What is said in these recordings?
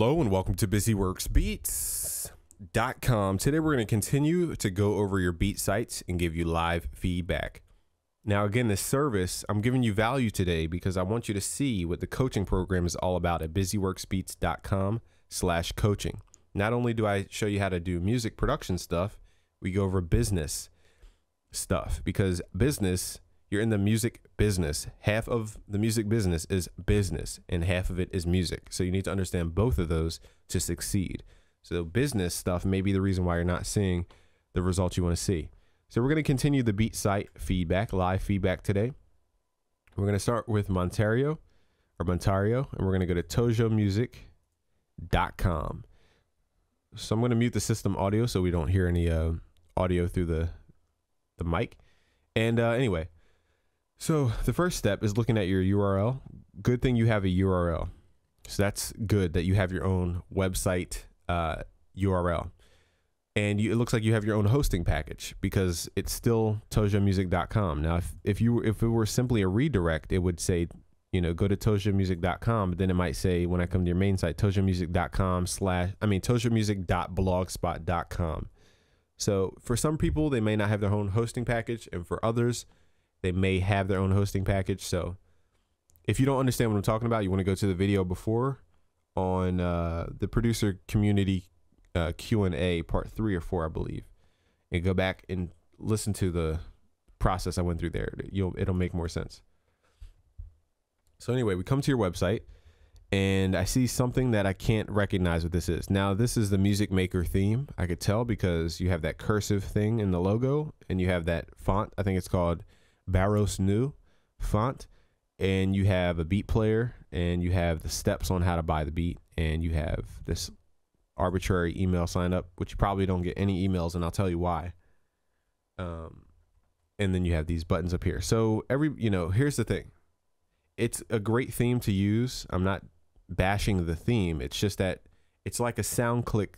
Hello and welcome to BusyWorksBeats.com. Today we're going to continue to go over your beat sites and give you live feedback. Now, again, this service, I'm giving you value today because I want you to see what the coaching program is all about at busyworksbeats.com slash coaching. Not only do I show you how to do music production stuff, we go over business stuff because business you're in the music business. Half of the music business is business, and half of it is music. So you need to understand both of those to succeed. So business stuff may be the reason why you're not seeing the results you want to see. So we're going to continue the beat site feedback, live feedback today. We're going to start with Montario or Montario, and we're going to go to tojomusic.com. So I'm going to mute the system audio so we don't hear any uh, audio through the the mic. And uh, anyway, so the first step is looking at your URL. Good thing you have a URL. So that's good that you have your own website uh, URL. And you, it looks like you have your own hosting package because it's still tojomusic.com. Now, if, if you if it were simply a redirect, it would say, you know, go to tojomusic.com. But then it might say when I come to your main site, tojomusic.com slash, I mean, tojomusic.blogspot.com. So for some people, they may not have their own hosting package, and for others, they may have their own hosting package. So if you don't understand what I'm talking about, you want to go to the video before on uh, the producer community uh, Q&A part three or four, I believe, and go back and listen to the process I went through there. You'll, it'll make more sense. So anyway, we come to your website and I see something that I can't recognize what this is. Now, this is the Music Maker theme. I could tell because you have that cursive thing in the logo and you have that font. I think it's called Bebas Neue font, and you have a beat player, and you have the steps on how to buy the beat, and you have this arbitrary email sign up, which you probably don't get any emails, and I'll tell you why. Um, and then you have these buttons up here. So every, you know, here's the thing. It's a great theme to use. I'm not bashing the theme. It's just that it's like a SoundClick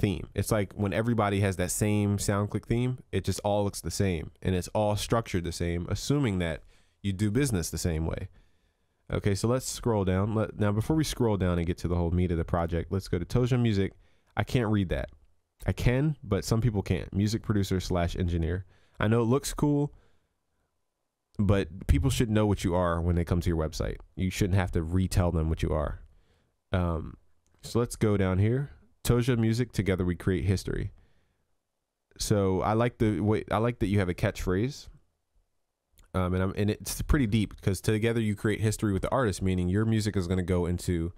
theme. It's like when everybody has that same SoundClick theme, it just all looks the same and it's all structured the same, assuming that you do business the same way. Okay, so let's scroll down. Let, now, before we scroll down and get to the whole meat of the project, let's go to Tojo Music. I can't read that. I can, but some people can't. Music producer slash engineer. I know it looks cool, but people should know what you are when they come to your website. You shouldn't have to retell them what you are. Um, so let's go down here. Tojo Music, together we create history. So I like the way I like that you have a catchphrase. Um, and I'm and it's pretty deep because together you create history with the artist, meaning your music is going to go into,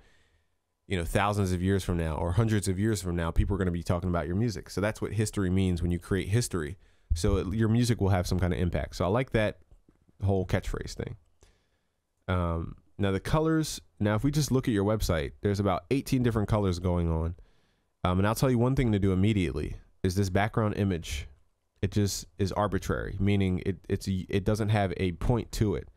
you know, thousands of years from now or hundreds of years from now. People are going to be talking about your music. So that's what history means when you create history. So it, your music will have some kind of impact. So I like that whole catchphrase thing. Um, now the colors. Now if we just look at your website, there's about 18 different colors going on. Um, and I'll tell you one thing to do immediately is this background image. It just is arbitrary, meaning it it's it doesn't have a point to it.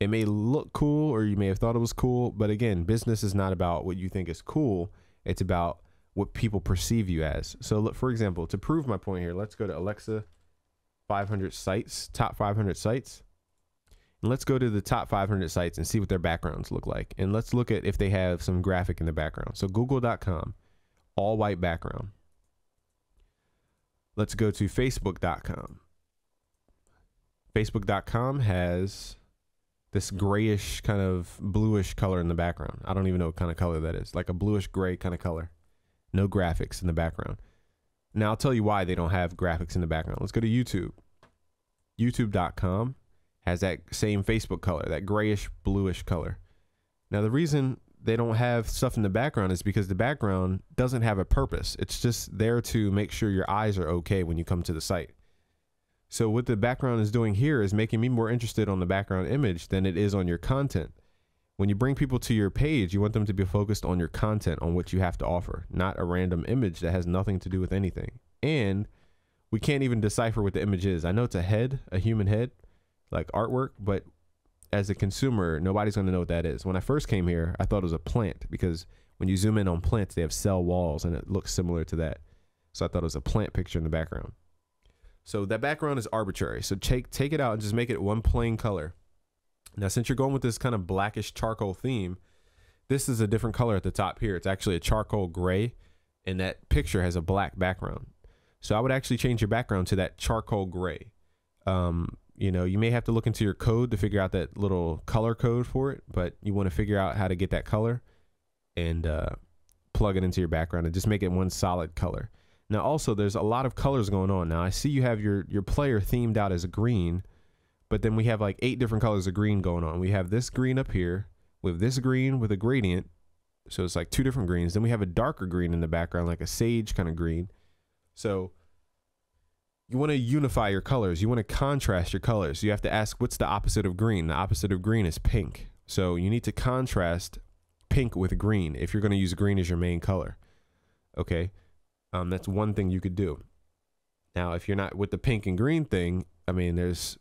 It may look cool, or you may have thought it was cool, but again, business is not about what you think is cool. It's about what people perceive you as. So, look, for example, to prove my point here, let's go to Alexa 500 sites, top 500 sites. And let's go to the top 500 sites and see what their backgrounds look like. And let's look at if they have some graphic in the background. So, google.com all white background. Let's go to facebook.com. Facebook.com has this grayish kind of bluish color in the background. I don't even know what kind of color that is. Like a bluish gray kind of color. No graphics in the background. Now I'll tell you why they don't have graphics in the background. Let's go to YouTube. YouTube.com has that same Facebook color, that grayish bluish color. Now the reason they don't have stuff in the background is because the background doesn't have a purpose. It's just there to make sure your eyes are okay when you come to the site. So what the background is doing here is making me more interested on the background image than it is on your content. When you bring people to your page, you want them to be focused on your content, on what you have to offer, not a random image that has nothing to do with anything. And we can't even decipher what the image is. I know it's a head, a human head, like artwork, but as a consumer, nobody's going to know what that is. When I first came here, I thought it was a plant because when you zoom in on plants, they have cell walls and it looks similar to that. So I thought it was a plant picture in the background. So that background is arbitrary. So take take it out and just make it one plain color. Now, since you're going with this kind of blackish charcoal theme, this is a different color at the top here. It's actually a charcoal gray, and that picture has a black background. So I would actually change your background to that charcoal gray. Um, you know, you may have to look into your code to figure out that little color code for it, but you want to figure out how to get that color and uh, plug it into your background and just make it one solid color. Now, also, there's a lot of colors going on. Now, I see you have your your player themed out as a green, but then we have like eight different colors of green going on. We have this green up here with this green with a gradient, so it's like two different greens. Then we have a darker green in the background, like a sage kind of green. So you want to unify your colors. You want to contrast your colors. You have to ask what's the opposite of green. The opposite of green is pink. So you need to contrast pink with green if you're going to use green as your main color. Okay, um, that's one thing you could do. Now, if you're not with the pink and green thing, I mean, there's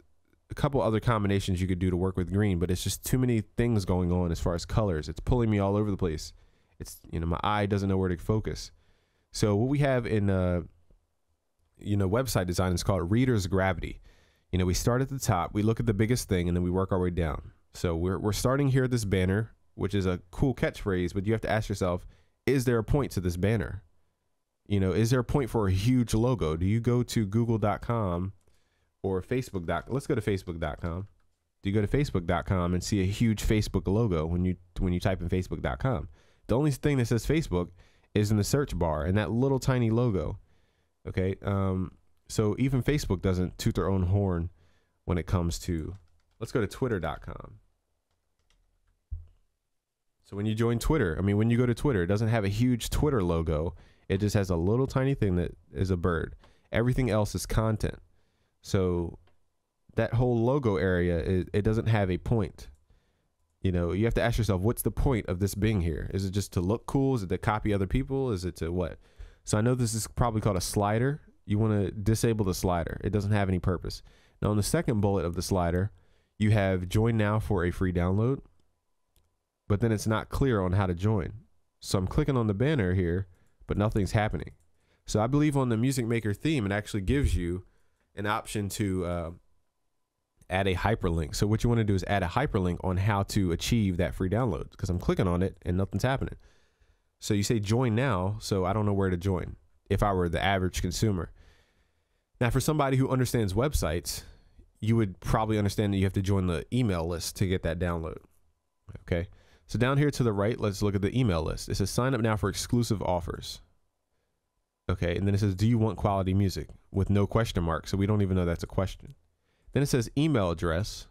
a couple other combinations you could do to work with green, but it's just too many things going on as far as colors. It's pulling me all over the place. It's you know my eye doesn't know where to focus. So what we have in uh, you know website design is called reader's gravity. You know we start at the top, we look at the biggest thing, and then we work our way down. So we're we're starting here at this banner, which is a cool catchphrase, but you have to ask yourself, is there a point to this banner? You know, is there a point for a huge logo? Do you go to google.com or facebook.com? Let's go to facebook.com. Do you go to facebook.com and see a huge Facebook logo when you when you type in facebook.com? The only thing that says Facebook is in the search bar and that little tiny logo. Okay? Um so even Facebook doesn't toot their own horn when it comes to Let's go to twitter.com. So when you join Twitter, I mean, when you go to Twitter, it doesn't have a huge Twitter logo. It just has a little tiny thing that is a bird. Everything else is content. So that whole logo area, it, it doesn't have a point. You know, you have to ask yourself, what's the point of this being here? Is it just to look cool? Is it to copy other people? Is it to what? So I know this is probably called a slider. You want to disable the slider. It doesn't have any purpose. Now, on the second bullet of the slider, you have join now for a free download but then it's not clear on how to join. So I'm clicking on the banner here, but nothing's happening. So I believe on the Music Maker theme, it actually gives you an option to uh, add a hyperlink. So what you want to do is add a hyperlink on how to achieve that free download because I'm clicking on it and nothing's happening. So you say join now, so I don't know where to join if I were the average consumer. Now, for somebody who understands websites, you would probably understand that you have to join the email list to get that download. Okay. So down here to the right, let's look at the email list. It says sign up now for exclusive offers. Okay, and then it says, do you want quality music? With no question mark, so we don't even know that's a question. Then it says email address.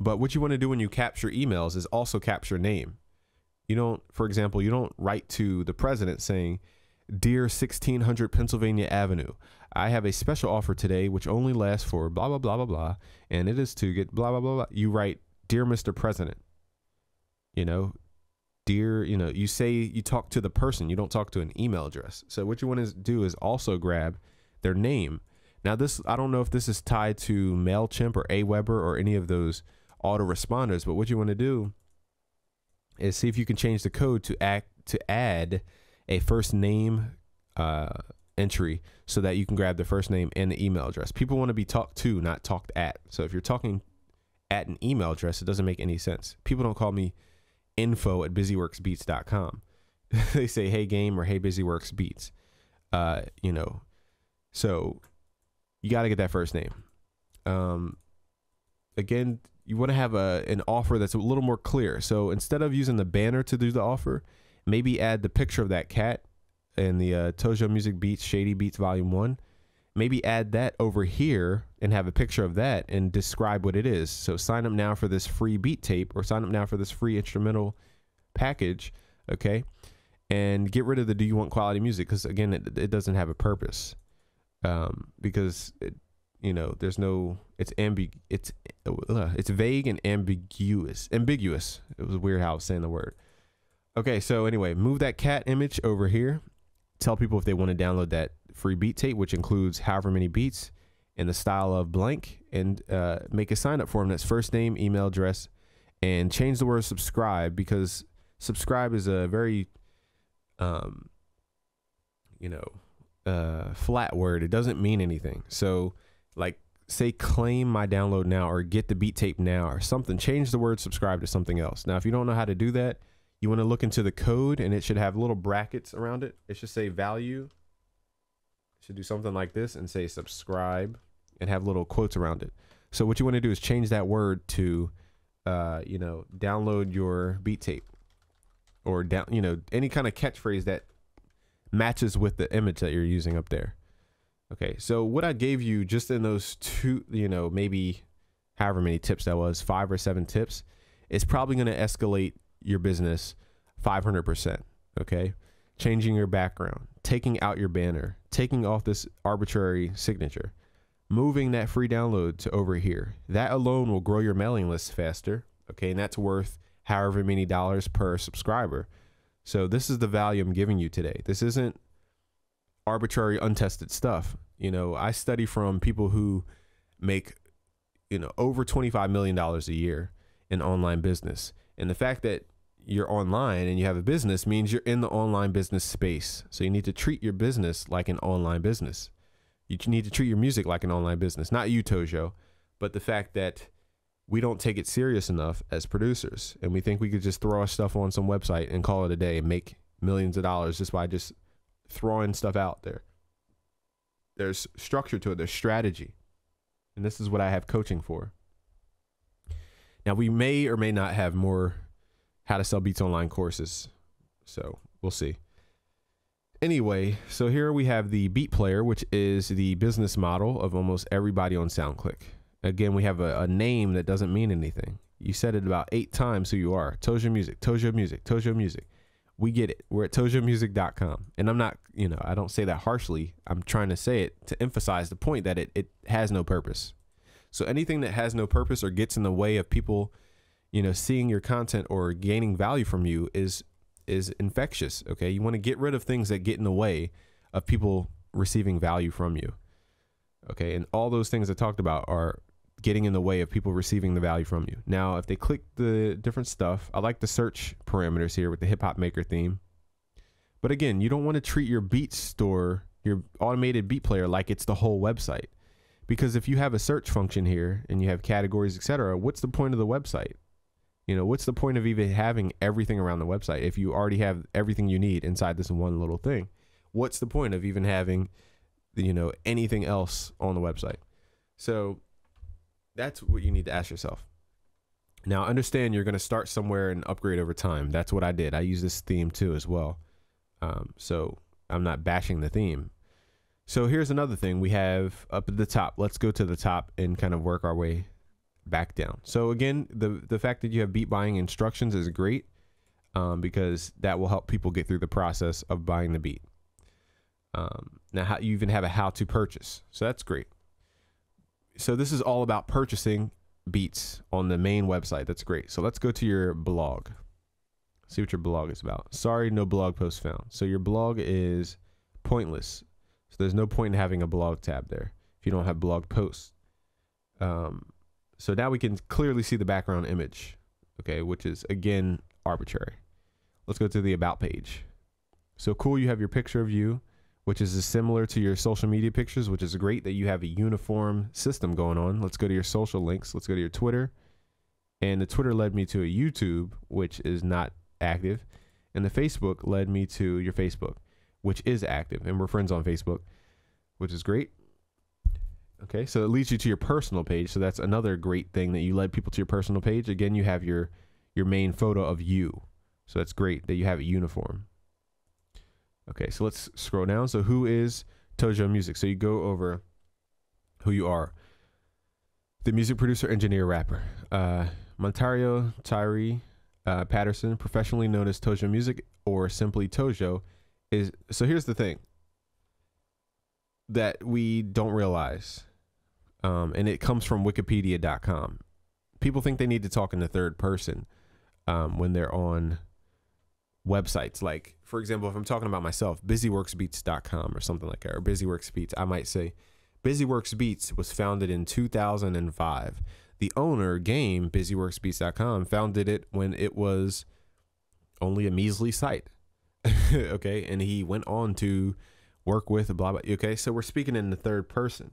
But what you want to do when you capture emails is also capture name. You don't, for example, you don't write to the president saying, Dear 1600 Pennsylvania Avenue, I have a special offer today which only lasts for blah, blah, blah, blah, blah, and it is to get blah, blah, blah, blah. You write, Dear Mr. President you know dear you know you say you talk to the person you don't talk to an email address so what you want to do is also grab their name now this i don't know if this is tied to mailchimp or aweber or any of those autoresponders but what you want to do is see if you can change the code to act to add a first name uh, entry so that you can grab the first name and the email address people want to be talked to not talked at so if you're talking at an email address it doesn't make any sense people don't call me info at busyworksbeats.com. they say, hey, game or hey, busyworksbeats. Uh, you know, so you got to get that first name. Um, again, you want to have a an offer that's a little more clear. So instead of using the banner to do the offer, maybe add the picture of that cat and the uh, Tojo Music Beats Shady Beats Volume One. Maybe add that over here and have a picture of that and describe what it is. So sign up now for this free beat tape or sign up now for this free instrumental package, okay? And get rid of the do you want quality music because again, it, it doesn't have a purpose. Um, because it, you know, there's no it's ambig it's uh, it's vague and ambiguous. Ambiguous. It was weird how I was saying the word. Okay, so anyway, move that cat image over here. Tell people if they want to download that free beat tape, which includes however many beats in the style of blank and uh, make a sign up form that's first name, email address, and change the word subscribe because subscribe is a very, um, you know, uh, flat word. It doesn't mean anything. So, like, say claim my download now or get the beat tape now or something. Change the word subscribe to something else. Now, if you don't know how to do that, you want to look into the code and it should have little brackets around it. It should say value. It should do something like this and say subscribe and have little quotes around it. So what you want to do is change that word to, uh, you know, download your beat tape or down, you know, any kind of catchphrase that matches with the image that you're using up there. Okay, so what I gave you just in those two, you know, maybe however many tips that was, five or seven tips, is probably going to escalate your business 500%. Okay, changing your background, taking out your banner, taking off this arbitrary signature, moving that free download to over here. That alone will grow your mailing list faster. Okay, and that's worth however many dollars per subscriber. So this is the value I'm giving you today. This isn't arbitrary untested stuff. You know, I study from people who make you know over 25 million dollars a year in online business. And the fact that you're online and you have a business means you're in the online business space. So you need to treat your business like an online business. You need to treat your music like an online business, not you, Tojo, but the fact that we don't take it serious enough as producers and we think we could just throw our stuff on some website and call it a day and make millions of dollars just by just throwing stuff out there. There's structure to it, there's strategy. And this is what I have coaching for. Now, we may or may not have more how to sell beats online courses. So we'll see. Anyway, so here we have the beat player, which is the business model of almost everybody on SoundClick. Again, we have a, a name that doesn't mean anything. You said it about eight times who you are. Tojo Music, Tojo Music, Tojo Music. We get it. We're at tojomusic.com. And I'm not, you know, I don't say that harshly. I'm trying to say it to emphasize the point that it, it has no purpose. So anything that has no purpose or gets in the way of people you know seeing your content or gaining value from you is is infectious okay you want to get rid of things that get in the way of people receiving value from you okay and all those things i talked about are getting in the way of people receiving the value from you now if they click the different stuff i like the search parameters here with the hip hop maker theme but again you don't want to treat your beat store your automated beat player like it's the whole website because if you have a search function here and you have categories etc what's the point of the website you know, what's the point of even having everything around the website if you already have everything you need inside this one little thing? What's the point of even having, you know, anything else on the website? So that's what you need to ask yourself. Now, understand you're going to start somewhere and upgrade over time. That's what I did. I use this theme too as well. Um, so I'm not bashing the theme. So here's another thing we have up at the top. Let's go to the top and kind of work our way back down. So again, the the fact that you have beat buying instructions is great um, because that will help people get through the process of buying the beat. Um, now, how, you even have a how to purchase, so that's great. So this is all about purchasing beats on the main website. That's great. So let's go to your blog. See what your blog is about. Sorry, no blog post found. So your blog is pointless. So there's no point in having a blog tab there if you don't have blog posts. Um, so now we can clearly see the background image, okay, which is again arbitrary. Let's go to the about page. So cool, you have your picture of you, which is similar to your social media pictures, which is great that you have a uniform system going on. Let's go to your social links. Let's go to your Twitter. And the Twitter led me to a YouTube, which is not active. And the Facebook led me to your Facebook, which is active. And we're friends on Facebook, which is great. Okay, so it leads you to your personal page. So that's another great thing that you led people to your personal page. Again, you have your your main photo of you. So that's great that you have a uniform. Okay, so let's scroll down. So who is Tojo Music? So you go over who you are. The music producer, engineer, rapper. Uh, Montario Tyree uh, Patterson, professionally known as Tojo Music or simply Tojo, is so here's the thing that we don't realize, um, and it comes from Wikipedia.com. People think they need to talk in the third person um, when they're on websites. Like, for example, if I'm talking about myself, busyworksbeats.com or something like that, or busyworksbeats, I might say, busyworksbeats was founded in 2005. The owner, Game, busyworksbeats.com, founded it when it was only a measly site. okay. And he went on to work with blah blah. Okay, so we're speaking in the third person.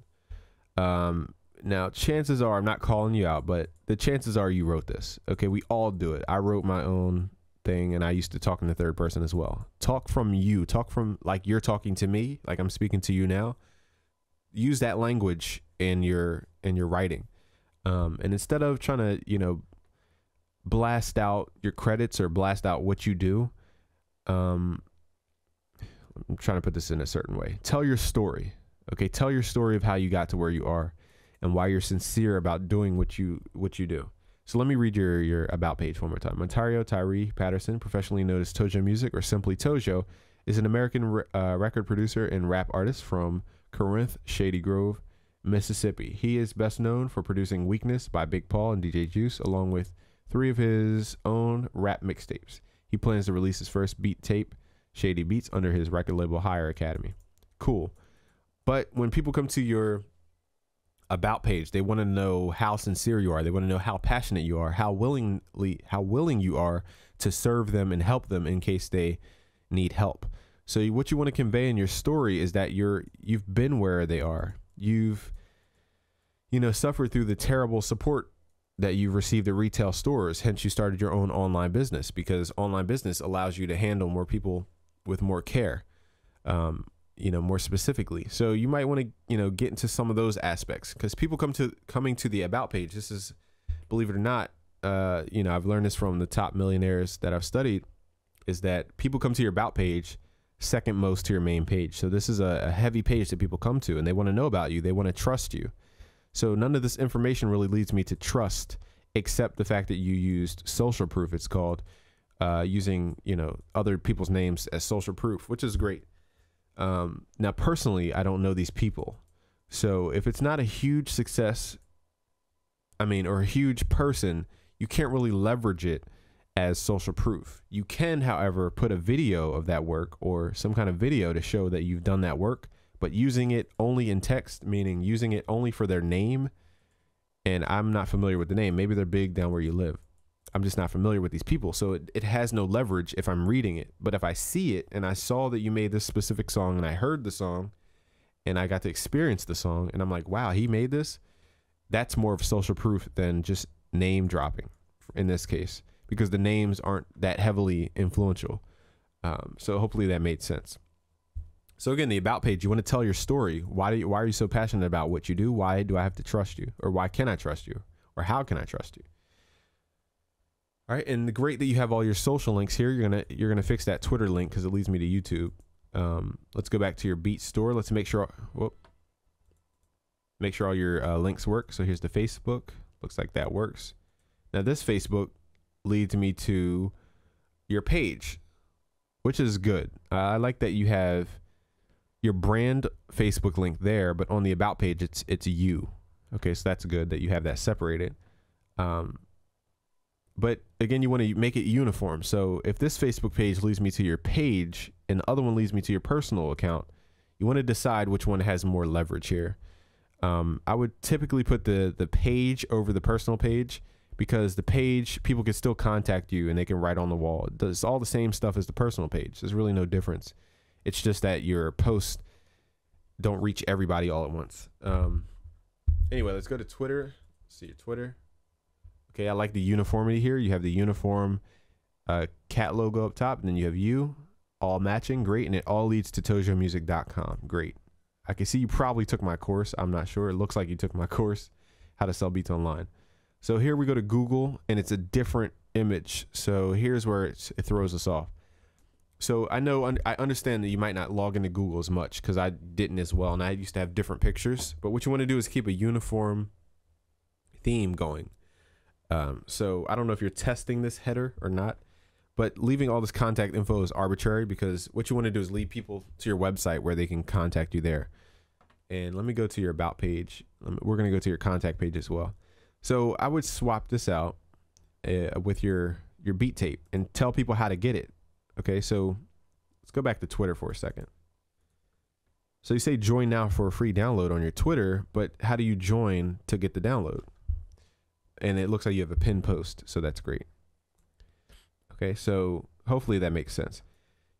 Um, Now, chances are, I'm not calling you out, but the chances are you wrote this. Okay, we all do it. I wrote my own thing and I used to talk in the third person as well. Talk from you, talk from like you're talking to me, like I'm speaking to you now. Use that language in your in your writing. Um, and instead of trying to, you know, blast out your credits or blast out what you do, um, I'm trying to put this in a certain way. Tell your story. Okay, tell your story of how you got to where you are and why you're sincere about doing what you what you do. So let me read your your about page one more time. Montario Tyree Patterson, professionally known as Tojo Music or simply Tojo, is an American uh, record producer and rap artist from Corinth, Shady Grove, Mississippi. He is best known for producing Weakness by Big Paul and DJ Juice, along with three of his own rap mixtapes. He plans to release his first beat tape, Shady Beats, under his record label Higher Academy. Cool. But when people come to your about page. They want to know how sincere you are. They want to know how passionate you are, how willingly how willing you are to serve them and help them in case they need help. So what you want to convey in your story is that you're you've been where they are. You've you know suffered through the terrible support that you've received at retail stores. Hence you started your own online business because online business allows you to handle more people with more care. Um, you know more specifically. So you might want to you know get into some of those aspects because people come to coming to the about page this is believe it or not uh you know i've learned this from the top millionaires that i've studied is that people come to your about page second most to your main page. So this is a, a heavy page that people come to and they want to know about you. They want to trust you. So none of this information really leads me to trust except the fact that you used social proof it's called uh, using you know other people's names as social proof which is great um, now, personally, I don't know these people. So if it's not a huge success, I mean, or a huge person, you can't really leverage it as social proof. You can, however, put a video of that work or some kind of video to show that you've done that work, but using it only in text, meaning using it only for their name. And I'm not familiar with the name. Maybe they're big down where you live. I'm just not familiar with these people. So it, it has no leverage if I'm reading it. But if I see it and I saw that you made this specific song and I heard the song and I got to experience the song and I'm like, wow, he made this, that's more of social proof than just name dropping in this case because the names aren't that heavily influential. Um, so hopefully that made sense. So again, the about page, you want to tell your story. Why do you, why are you so passionate about what you do? Why do I have to trust you? Or why can I trust you? Or how can I trust you? All right, and great that you have all your social links here. You're gonna you're gonna fix that Twitter link because it leads me to YouTube. Um, let's go back to your Beat store. Let's make sure. Whoop, make sure all your uh, links work. So here's the Facebook. Looks like that works. Now this Facebook leads me to your page, which is good. Uh, I like that you have your brand Facebook link there, but on the about page it's it's you. Okay, so that's good that you have that separated. Um, but again, you want to make it uniform. So if this Facebook page leads me to your page and the other one leads me to your personal account, you want to decide which one has more leverage here. Um, I would typically put the the page over the personal page because the page people can still contact you and they can write on the wall. It does all the same stuff as the personal page. There's really no difference. It's just that your posts don't reach everybody all at once. Um, anyway, let's go to Twitter. Let's see your Twitter. Okay, I like the uniformity here. You have the uniform uh, cat logo up top, and then you have you, all matching. Great. And it all leads to tojomusic.com. Great. I can see you probably took my course. I'm not sure. It looks like you took my course, How to Sell Beats Online. So here we go to Google, and it's a different image. So here's where it throws us off. So I know I understand that you might not log into Google as much because I didn't as well, and I used to have different pictures. But what you want to do is keep a uniform theme going. Um, so I don't know if you're testing this header or not, but leaving all this contact info is arbitrary because what you want to do is lead people to your website where they can contact you there. And let me go to your about page. We're going to go to your contact page as well. So I would swap this out uh, with your your beat tape and tell people how to get it. Okay, so let's go back to Twitter for a second. So you say join now for a free download on your Twitter, but how do you join to get the download? And it looks like you have a pin post, so that's great. Okay, so hopefully that makes sense.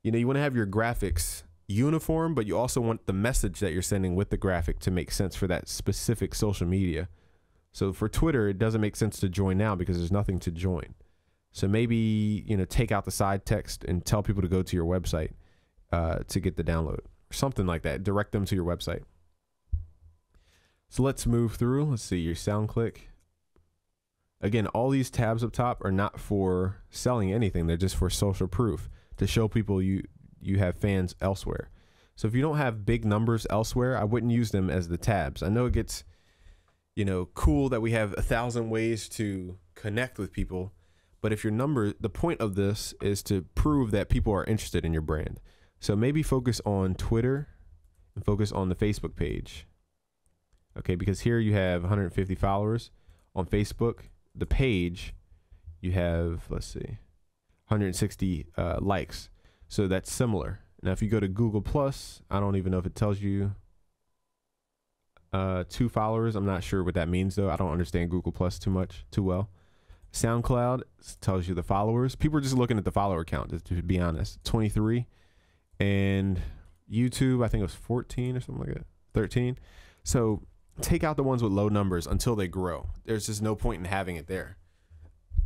You know, you want to have your graphics uniform, but you also want the message that you're sending with the graphic to make sense for that specific social media. So for Twitter, it doesn't make sense to join now because there's nothing to join. So maybe you know take out the side text and tell people to go to your website uh, to get the download or something like that. Direct them to your website. So let's move through. Let's see your SoundClick. Again, all these tabs up top are not for selling anything. They're just for social proof to show people you you have fans elsewhere. So if you don't have big numbers elsewhere, I wouldn't use them as the tabs. I know it gets you know cool that we have a thousand ways to connect with people, but if your number, the point of this is to prove that people are interested in your brand. So maybe focus on Twitter and focus on the Facebook page. Okay, because here you have 150 followers on Facebook. The page you have, let's see, 160 uh, likes. So that's similar. Now, if you go to Google Plus, I don't even know if it tells you uh, two followers. I'm not sure what that means though. I don't understand Google Plus too much, too well. SoundCloud tells you the followers. People are just looking at the follower count, to be honest. 23. And YouTube, I think it was 14 or something like that. 13. So take out the ones with low numbers until they grow. There's just no point in having it there.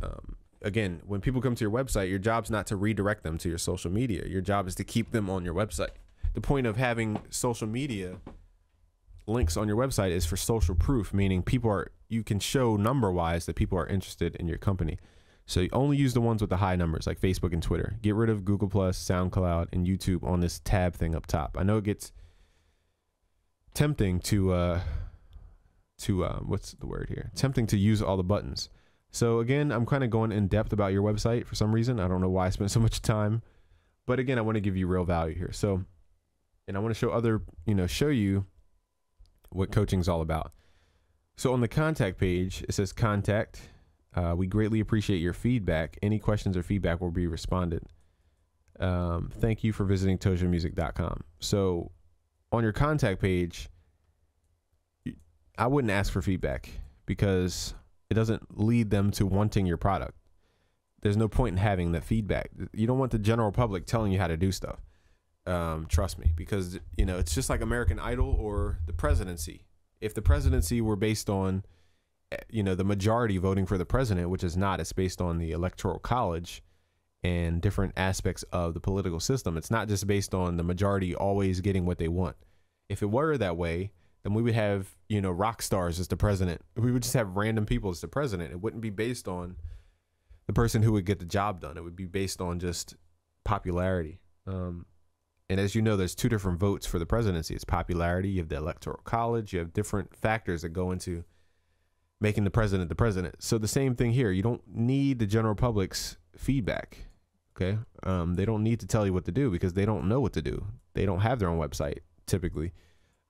Um, again, when people come to your website, your job's not to redirect them to your social media. Your job is to keep them on your website. The point of having social media links on your website is for social proof, meaning people are you can show number wise that people are interested in your company. So you only use the ones with the high numbers like Facebook and Twitter. Get rid of Google Plus, SoundCloud, and YouTube on this tab thing up top. I know it gets tempting to uh to uh, what's the word here? Tempting to use all the buttons. So again, I'm kind of going in depth about your website for some reason. I don't know why I spent so much time, but again, I want to give you real value here. So, and I want to show other, you know, show you what coaching is all about. So on the contact page, it says contact. Uh, we greatly appreciate your feedback. Any questions or feedback will be responded. Um, thank you for visiting tojomusic.com. So on your contact page, I wouldn't ask for feedback because it doesn't lead them to wanting your product. There's no point in having that feedback. You don't want the general public telling you how to do stuff. Um, trust me, because you know it's just like American Idol or the presidency. If the presidency were based on, eh, you know, the majority voting for the president, which is not, it's based on the electoral college and different aspects of the political system. It's not just based on the majority always getting what they want. If it were that way, then we would have, you know, rock stars as the president. We would just have random people as the president. It wouldn't be based on the person who would get the job done. It would be based on just popularity. Um, and as you know, there's two different votes for the presidency. It's popularity. You have the electoral college. You have different factors that go into making the president the president. So the same thing here. You don't need the general public's feedback. Okay, um, they don't need to tell you what to do because they don't know what to do. They don't have their own website typically.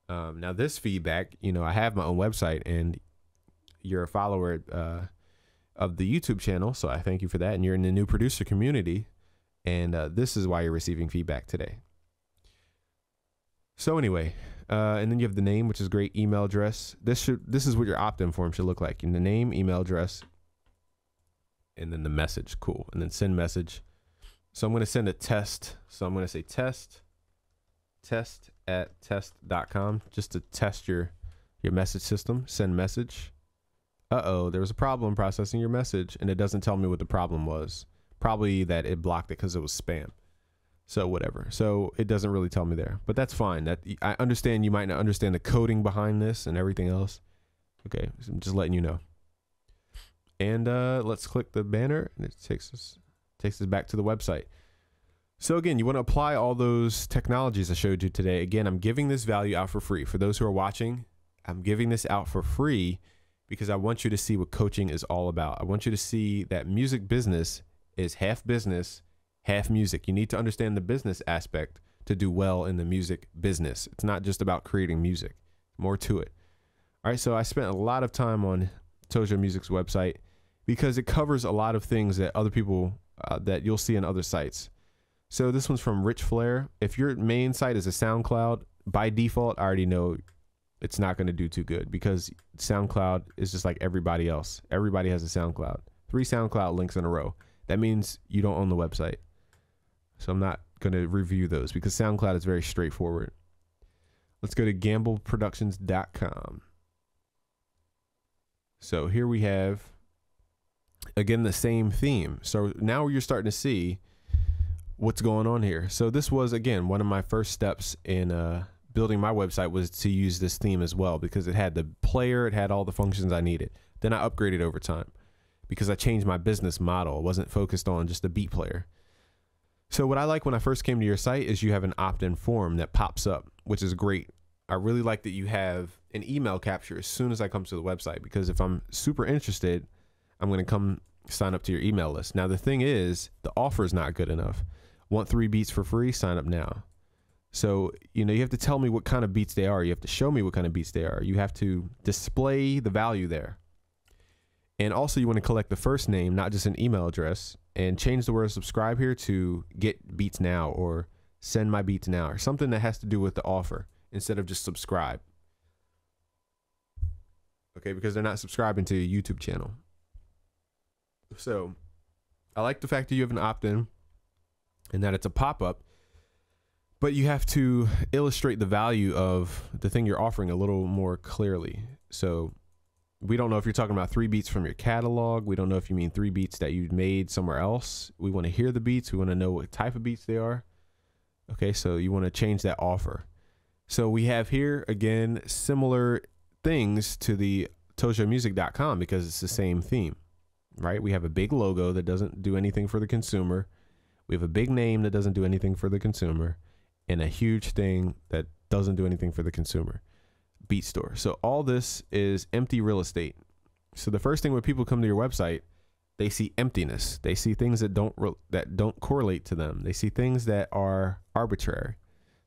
Um, now this feedback, you know, I have my own website and you're a follower uh, of the YouTube channel, so I thank you for that. And you're in the new producer community, and uh, this is why you're receiving feedback today. So anyway, uh, and then you have the name, which is great. Email address. This should this is what your opt-in form should look like. In the name, email address, and then the message. Cool. And then send message. So I'm going to send a test. So I'm going to say test, test at test.com just to test your your message system. Send message. Uh oh, there was a problem processing your message, and it doesn't tell me what the problem was. Probably that it blocked it because it was spam. So whatever. So it doesn't really tell me there, but that's fine. That I understand you might not understand the coding behind this and everything else. Okay, so I'm just letting you know. And uh, let's click the banner, and it takes us takes us back to the website. So again, you want to apply all those technologies I showed you today. Again, I'm giving this value out for free. For those who are watching, I'm giving this out for free because I want you to see what coaching is all about. I want you to see that music business is half business, half music. You need to understand the business aspect to do well in the music business. It's not just about creating music, more to it. All right, so I spent a lot of time on Tojo Music's website because it covers a lot of things that other people uh, that you'll see in other sites. So this one's from Rich Flair. If your main site is a SoundCloud, by default, I already know it's not going to do too good because SoundCloud is just like everybody else. Everybody has a SoundCloud. Three SoundCloud links in a row. That means you don't own the website. So I'm not going to review those because SoundCloud is very straightforward. Let's go to gambleproductions.com. So here we have again the same theme. So now you're starting to see what's going on here. So this was again one of my first steps in uh, building my website was to use this theme as well because it had the player, it had all the functions I needed. Then I upgraded over time because I changed my business model. It wasn't focused on just a beat player. So what I like when I first came to your site is you have an opt-in form that pops up, which is great. I really like that you have an email capture as soon as I come to the website because if I'm super interested, I'm going to come sign up to your email list. Now the thing is, the offer is not good enough. Want 3 beats for free? Sign up now. So, you know, you have to tell me what kind of beats they are. You have to show me what kind of beats they are. You have to display the value there. And also, you want to collect the first name, not just an email address, and change the word subscribe here to get beats now or send my beats now or something that has to do with the offer instead of just subscribe. Okay, because they're not subscribing to your YouTube channel. So, I like the fact that you have an opt in and that it's a pop up, but you have to illustrate the value of the thing you're offering a little more clearly. So, we don't know if you're talking about three beats from your catalog. We don't know if you mean three beats that you made somewhere else. We want to hear the beats. We want to know what type of beats they are. Okay, so you want to change that offer. So we have here again similar things to the tojomusic.com because it's the same theme, right? We have a big logo that doesn't do anything for the consumer. We have a big name that doesn't do anything for the consumer and a huge thing that doesn't do anything for the consumer. Beat Store. So all this is empty real estate. So the first thing when people come to your website, they see emptiness. They see things that don't that don't correlate to them. They see things that are arbitrary.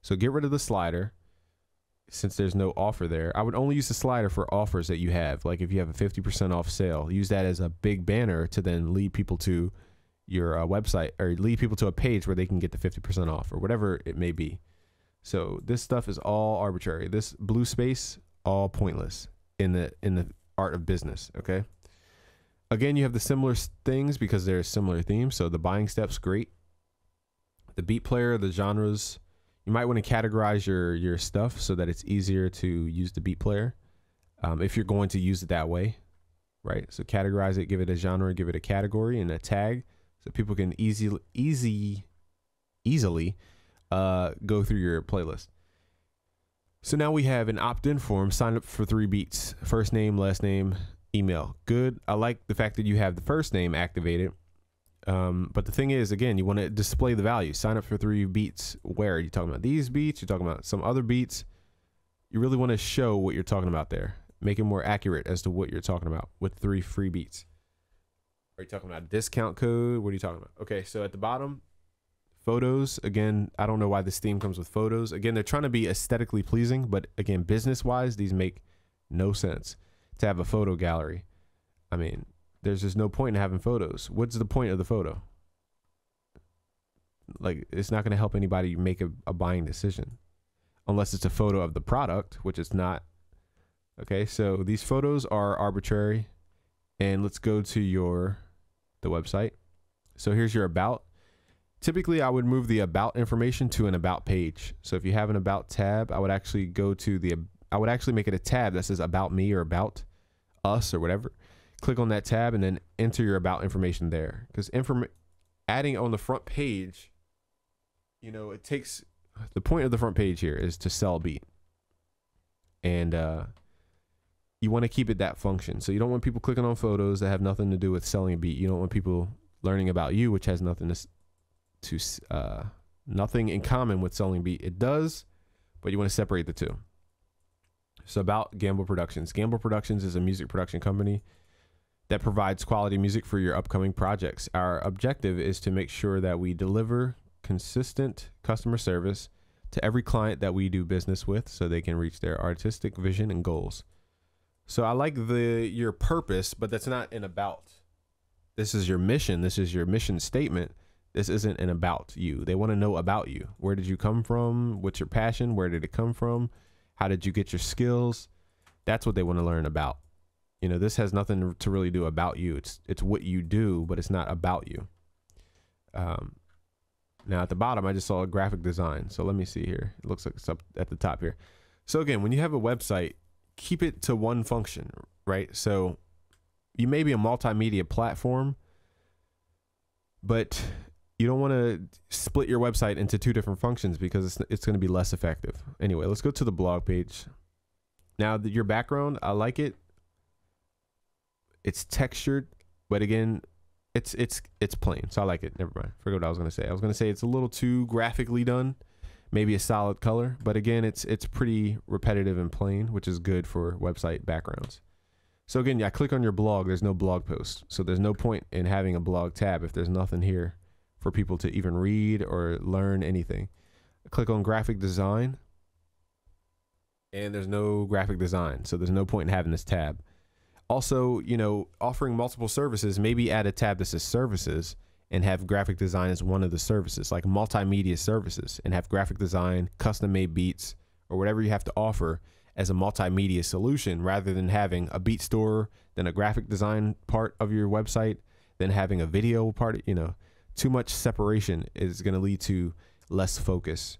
So get rid of the slider since there's no offer there. I would only use the slider for offers that you have. Like if you have a 50% off sale, use that as a big banner to then lead people to your uh, website or lead people to a page where they can get the 50% off or whatever it may be. So this stuff is all arbitrary. This blue space all pointless in the in the art of business, okay? Again, you have the similar things because they're similar themes. So the buying steps great. The beat player, the genres, you might want to categorize your your stuff so that it's easier to use the beat player um, if you're going to use it that way, right? So categorize it, give it a genre, give it a category and a tag, so people can easy easy easily uh, go through your playlist. So now we have an opt-in form. Sign up for three beats: first name, last name, email. Good. I like the fact that you have the first name activated. Um, but the thing is, again, you want to display the value. Sign up for three beats. Where are you talking about these beats? You're talking about some other beats. You really want to show what you're talking about there. Make it more accurate as to what you're talking about with three free beats. Are you talking about a discount code? What are you talking about? Okay, so at the bottom, photos. Again, I don't know why this theme comes with photos. Again, they're trying to be aesthetically pleasing, but again, business wise, these make no sense to have a photo gallery. I mean, there's just no point in having photos. What's the point of the photo? Like, it's not going to help anybody make a, a buying decision unless it's a photo of the product, which it's not. Okay, so these photos are arbitrary. And let's go to your the website. So here's your about. Typically, I would move the about information to an about page. So if you have an about tab, I would actually go to the I would actually make it a tab that says about me or about us or whatever click on that tab and then enter your about information there because inform adding on the front page you know it takes the point of the front page here is to sell beat and uh, you want to keep it that function. So you don't want people clicking on photos that have nothing to do with selling a beat. You don't want people learning about you which has nothing to to uh, nothing in common with selling beat. It does but you want to separate the two. So about gamble productions. Gamble productions is a music production company that provides quality music for your upcoming projects. Our objective is to make sure that we deliver consistent customer service to every client that we do business with so they can reach their artistic vision and goals. So I like the your purpose, but that's not an about. This is your mission. This is your mission statement. This isn't an about you. They want to know about you. Where did you come from? What's your passion? Where did it come from? How did you get your skills? That's what they want to learn about. You know, this has nothing to really do about you. It's it's what you do, but it's not about you. Um, now at the bottom, I just saw a graphic design. So let me see here. It looks like it's up at the top here. So again, when you have a website, keep it to one function, right? So you may be a multimedia platform, but you don't want to split your website into two different functions because it's, it's going to be less effective. Anyway, let's go to the blog page. Now, the, your background, I like it. It's textured, but again, it's it's it's plain, so I like it. Never mind. Forget what I was gonna say. I was gonna say it's a little too graphically done, maybe a solid color, but again, it's it's pretty repetitive and plain, which is good for website backgrounds. So again, yeah, click on your blog. There's no blog post, so there's no point in having a blog tab if there's nothing here for people to even read or learn anything. Click on graphic design, and there's no graphic design, so there's no point in having this tab also, you know, offering multiple services, maybe add a tab that says services and have graphic design as one of the services, like multimedia services, and have graphic design, custom made beats, or whatever you have to offer as a multimedia solution rather than having a beat store, then a graphic design part of your website, then having a video part. You know, too much separation is going to lead to less focus.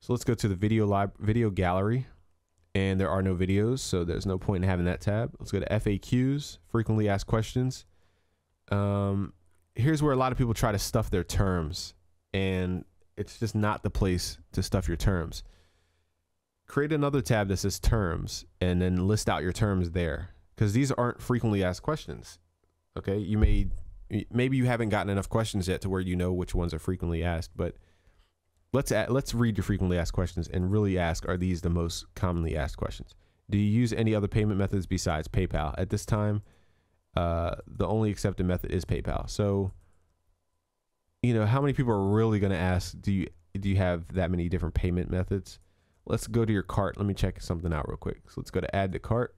So let's go to the video video gallery and there are no videos, so there's no point in having that tab. Let's go to FAQs, frequently asked questions. Um, here's where a lot of people try to stuff their terms, and it's just not the place to stuff your terms. Create another tab that says terms, and then list out your terms there, because these aren't frequently asked questions. Okay, you may maybe you haven't gotten enough questions yet to where you know which ones are frequently asked, but let's add, let's read your frequently asked questions and really ask are these the most commonly asked questions do you use any other payment methods besides paypal at this time uh, the only accepted method is paypal so you know how many people are really going to ask do you do you have that many different payment methods let's go to your cart let me check something out real quick so let's go to add to cart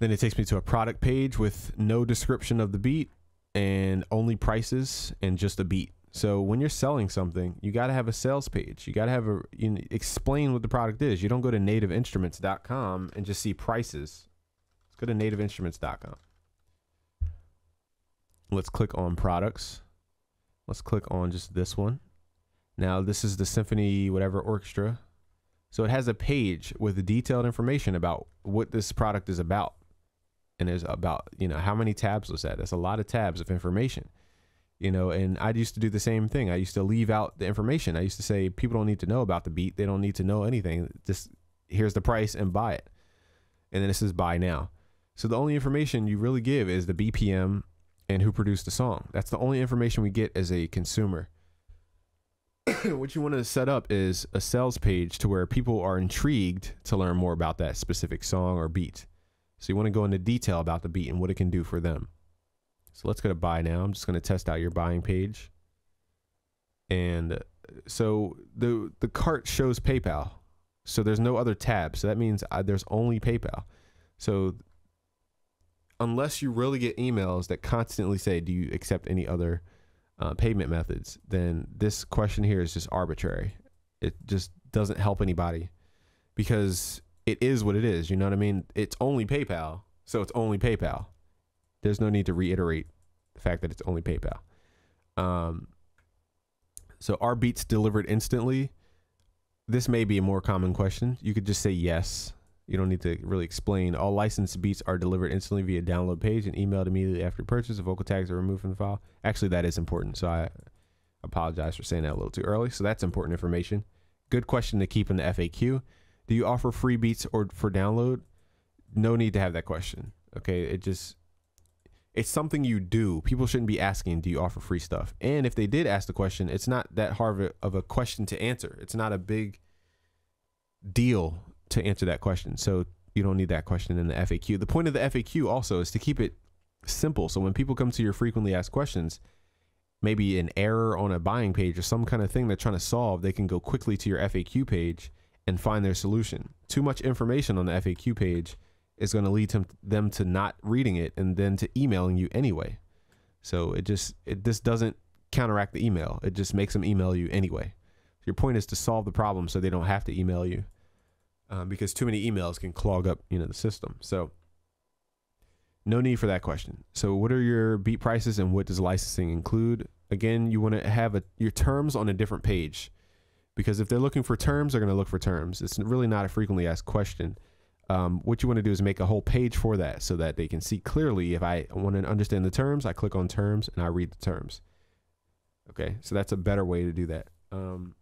then it takes me to a product page with no description of the beat and only prices and just a beat so when you're selling something, you got to have a sales page. You got to have a you know, explain what the product is. You don't go to nativeinstruments.com and just see prices. Go to nativeinstruments.com. Let's click on products. Let's click on just this one. Now this is the symphony whatever orchestra. So it has a page with detailed information about what this product is about. And there's about, you know, how many tabs was that? That's a lot of tabs of information you know and i used to do the same thing i used to leave out the information i used to say people don't need to know about the beat they don't need to know anything just here's the price and buy it and then this is buy now so the only information you really give is the bpm and who produced the song that's the only information we get as a consumer what you want to set up is a sales page to where people are intrigued to learn more about that specific song or beat so you want to go into detail about the beat and what it can do for them so let's go to buy now. I'm just going to test out your buying page. And uh, so the the cart shows PayPal. So there's no other tab. So that means uh, there's only PayPal. So unless you really get emails that constantly say, "Do you accept any other uh, payment methods?" then this question here is just arbitrary. It just doesn't help anybody because it is what it is. You know what I mean? It's only PayPal, so it's only PayPal. There's no need to reiterate the fact that it's only PayPal. Um, so are beats delivered instantly? This may be a more common question. You could just say yes. You don't need to really explain. All licensed beats are delivered instantly via download page and emailed immediately after purchase. The vocal tags are removed from the file. Actually, that is important. So I apologize for saying that a little too early. So that's important information. Good question to keep in the FAQ. Do you offer free beats or for download? No need to have that question. Okay, it just it's something you do. People shouldn't be asking, do you offer free stuff? And if they did ask the question, it's not that hard of a question to answer. It's not a big deal to answer that question. So you don't need that question in the FAQ. The point of the FAQ also is to keep it simple. So when people come to your frequently asked questions, maybe an error on a buying page or some kind of thing they're trying to solve, they can go quickly to your FAQ page and find their solution. Too much information on the FAQ page is going to lead them to not reading it and then to emailing you anyway. So it just it this doesn't counteract the email. It just makes them email you anyway. Your point is to solve the problem so they don't have to email you, um, because too many emails can clog up you know the system. So no need for that question. So what are your beat prices and what does licensing include? Again, you want to have a, your terms on a different page because if they're looking for terms, they're going to look for terms. It's really not a frequently asked question Um, what you want to do is make a whole page for that so that they can see clearly. If I want to understand the terms, I click on terms and I read the terms. Okay, so that's a better way to do that. Um,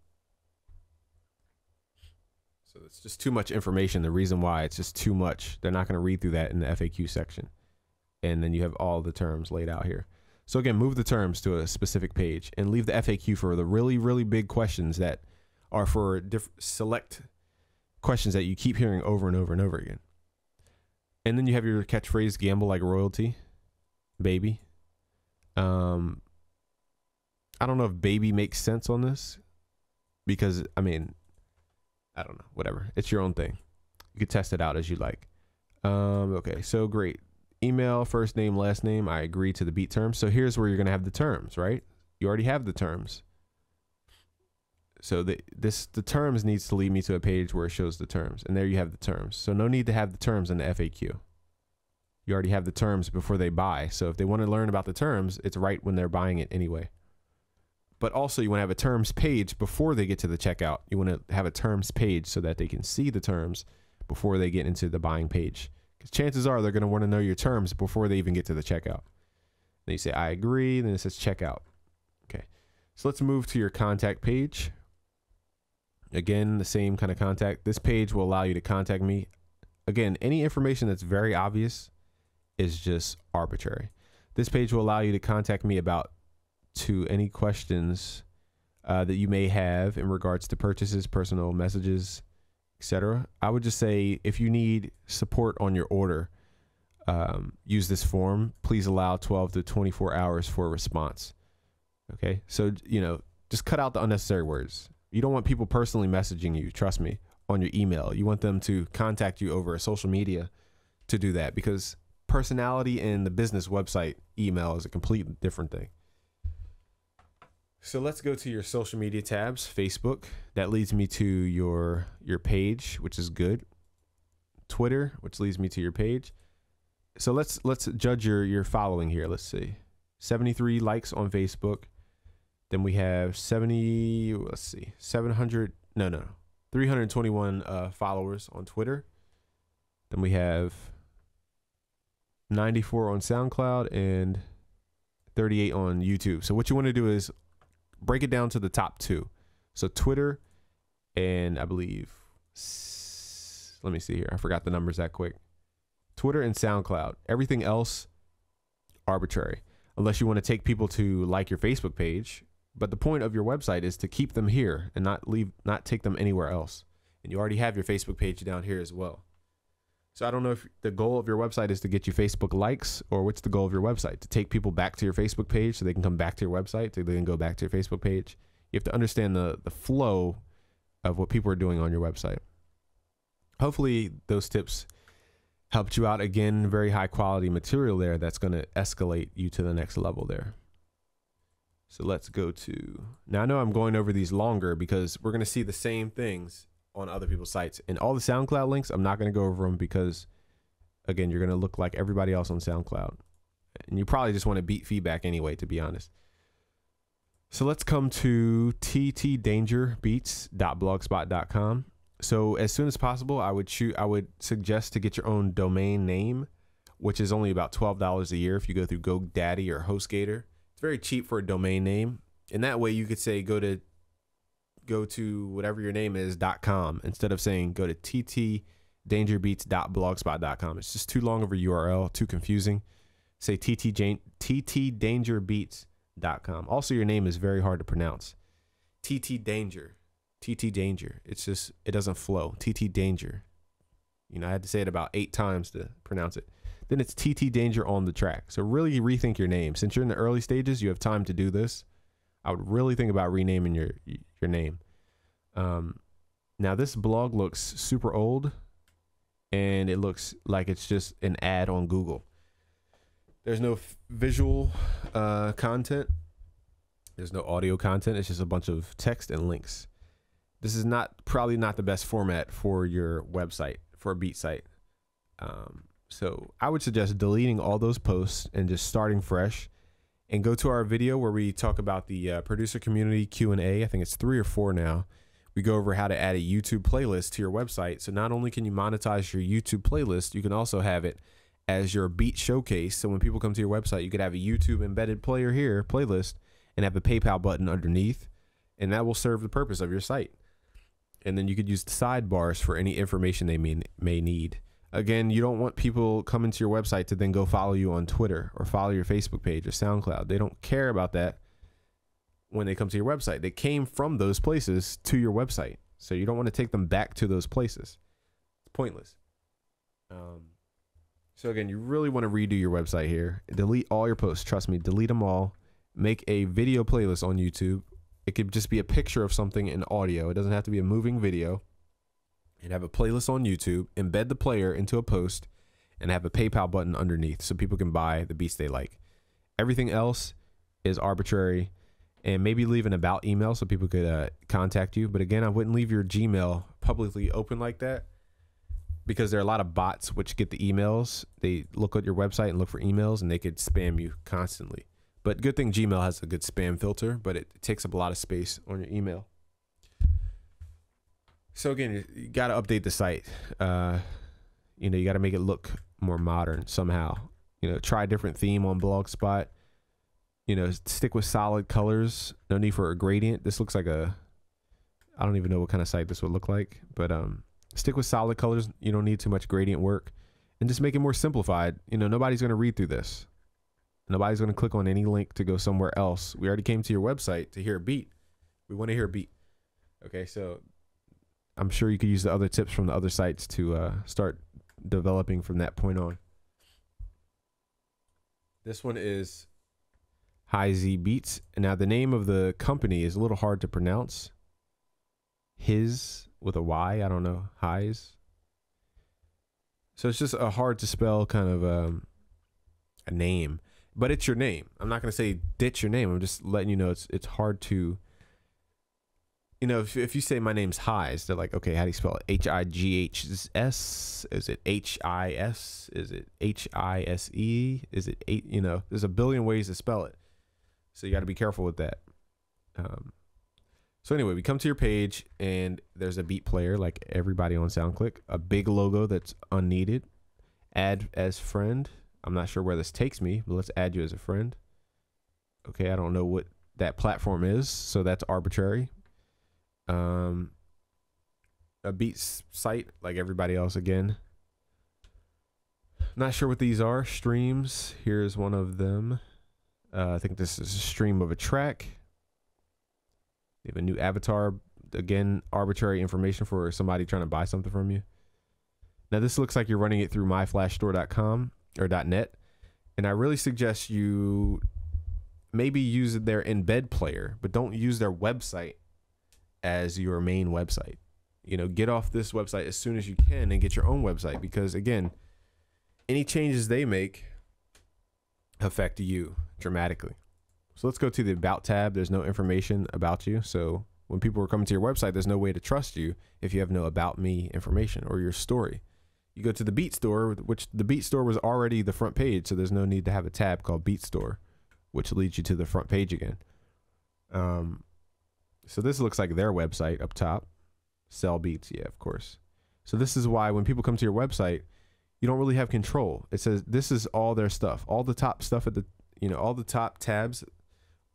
so it's just too much information. The reason why it's just too much, they're not going to read through that in the FAQ section. And then you have all the terms laid out here. So again, move the terms to a specific page and leave the FAQ for the really, really big questions that are for diff- select questions that you keep hearing over and over and over again. And then you have your catchphrase gamble like royalty, baby. Um I don't know if baby makes sense on this because I mean I don't know, whatever. It's your own thing. You can test it out as you like. Um okay, so great. Email, first name, last name. I agree to the beat terms. So here's where you're going to have the terms, right? You already have the terms. So the this the terms needs to lead me to a page where it shows the terms, and there you have the terms. So no need to have the terms in the FAQ. You already have the terms before they buy. So if they want to learn about the terms, it's right when they're buying it anyway. But also you want to have a terms page before they get to the checkout. You want to have a terms page so that they can see the terms before they get into the buying page. Because chances are they're going to want to know your terms before they even get to the checkout. Then you say I agree, then it says checkout. Okay. So let's move to your contact page. Again, the same kind of contact. This page will allow you to contact me. Again, any information that's very obvious is just arbitrary. This page will allow you to contact me about to any questions uh, that you may have in regards to purchases, personal messages, etc. I would just say if you need support on your order, um, use this form. Please allow 12 to 24 hours for a response. Okay, so you know, just cut out the unnecessary words. You don't want people personally messaging you, trust me, on your email. You want them to contact you over social media to do that because personality and the business website email is a completely different thing. So let's go to your social media tabs, Facebook. That leads me to your your page, which is good. Twitter, which leads me to your page. So let's let's judge your your following here. Let's see. 73 likes on Facebook. Then we have 70, let's see, 700, no, no, 321 uh, followers on Twitter. Then we have 94 on SoundCloud and 38 on YouTube. So what you want to do is break it down to the top two. So Twitter and I believe, let me see here. I forgot the numbers that quick. Twitter and SoundCloud. Everything else, arbitrary. Unless you want to take people to like your Facebook page, but the point of your website is to keep them here and not leave, not take them anywhere else. And you already have your Facebook page down here as well. So I don't know if the goal of your website is to get you Facebook likes or what's the goal of your website? To take people back to your Facebook page so they can come back to your website, so they can go back to your Facebook page. You have to understand the the flow of what people are doing on your website. Hopefully those tips helped you out again, very high quality material there that's going to escalate you to the next level there. So let's go to now. I know I'm going over these longer because we're going to see the same things on other people's sites. And all the SoundCloud links, I'm not going to go over them because, again, you're going to look like everybody else on SoundCloud. And you probably just want to beat feedback anyway, to be honest. So let's come to ttdangerbeats.blogspot.com. So as soon as possible, I would shoot. I would suggest to get your own domain name, which is only about twelve dollars a year if you go through GoDaddy or HostGator. It's very cheap for a domain name. And that way you could say go to go to whatever your name is .com instead of saying go to ttdangerbeats.blogspot.com. It's just too long of a URL, too confusing. Say tt ttdangerbeats.com. Also your name is very hard to pronounce. TT Danger. TT Danger. It's just it doesn't flow. TT Danger. You know, I had to say it about 8 times to pronounce it then it's TT Danger on the track. So really rethink your name. Since you're in the early stages, you have time to do this. I would really think about renaming your your name. Um, now this blog looks super old, and it looks like it's just an ad on Google. There's no visual uh, content. There's no audio content. It's just a bunch of text and links. This is not probably not the best format for your website for a beat site. Um, so I would suggest deleting all those posts and just starting fresh and go to our video where we talk about the uh, producer community Q&A. I think it's three or four now. we go over how to add a YouTube playlist to your website. So not only can you monetize your YouTube playlist, you can also have it as your beat showcase. So when people come to your website, you could have a YouTube embedded player here, playlist, and have a PayPal button underneath, and that will serve the purpose of your site. And then you could use the sidebars for any information they may, may need. Again, you don't want people coming to your website to then go follow you on Twitter or follow your Facebook page or SoundCloud. They don't care about that when they come to your website. They came from those places to your website. So you don't want to take them back to those places. It's pointless. Um, so again, you really want to redo your website here. Delete all your posts. Trust me, delete them all. Make a video playlist on YouTube. It could just be a picture of something in audio. It doesn't have to be a moving video. And have a playlist on YouTube. Embed the player into a post and have a PayPal button underneath so people can buy the beats they like. Everything else is arbitrary and maybe leave an about email so people could uh, contact you. But again, I wouldn't leave your Gmail publicly open like that because there are a lot of bots which get the emails. They look at your website and look for emails and they could spam you constantly. But good thing Gmail has a good spam filter, but it, takes up a lot of space on your email. So again, you got to update the site. Uh, you know, you got to make it look more modern somehow. You know, try a different theme on Blogspot you know, stick with solid colors. No need for a gradient. This looks like a, I don't even know what kind of site this would look like, but um, stick with solid colors. You don't need too much gradient work, and just make it more simplified. You know, nobody's going to read through this. Nobody's going to click on any link to go somewhere else. We already came to your website to hear a beat. We want to hear a beat. Okay, so I'm sure you could use the other tips from the other sites to uh, start developing from that point on. This one is High Z Beats. Now the name of the company is a little hard to pronounce. His with a Y, I don't know. Highs. So it's just a hard to spell kind of um, a name, but it's your name. I'm not gonna say ditch your name. I'm just letting you know it's it's hard to. You know, if, if you say my name's Highs, they're like, okay, how do you spell it? H I G H S? Is it H I S? Is it H I S E? Is it eight? You know, there's a billion ways to spell it. So you got to be careful with that. Um, so anyway, we come to your page and there's a beat player like everybody on SoundClick, a big logo that's unneeded. Add as friend. I'm not sure where this takes me, but let's add you as a friend. Okay, I don't know what that platform is, so that's arbitrary. Um, a beat site like everybody else again. Not sure what these are. Streams. Here's one of them. Uh, I think this is a stream of a track. They have a new avatar. Again, arbitrary information for somebody trying to buy something from you. Now, this looks like you're running it through myflashstore.com or .net. And I really suggest you maybe use their embed player, but don't use their website as your main website. You know, get off this website as soon as you can and get your own website because, again, any changes they make affect you dramatically. So let's go to the About tab. There's no information about you. So when people are coming to your website, there's no way to trust you if you have no About Me information or your story. You go to the Beat Store, which the Beat Store was already the front page. So there's no need to have a tab called Beat Store, which leads you to the front page again. Um, so this looks like their website up top. Sell Beats. Yeah, of course. So this is why when people come to your website, you don't really have control. It says this is all their stuff. All the top stuff at the you know, all the top tabs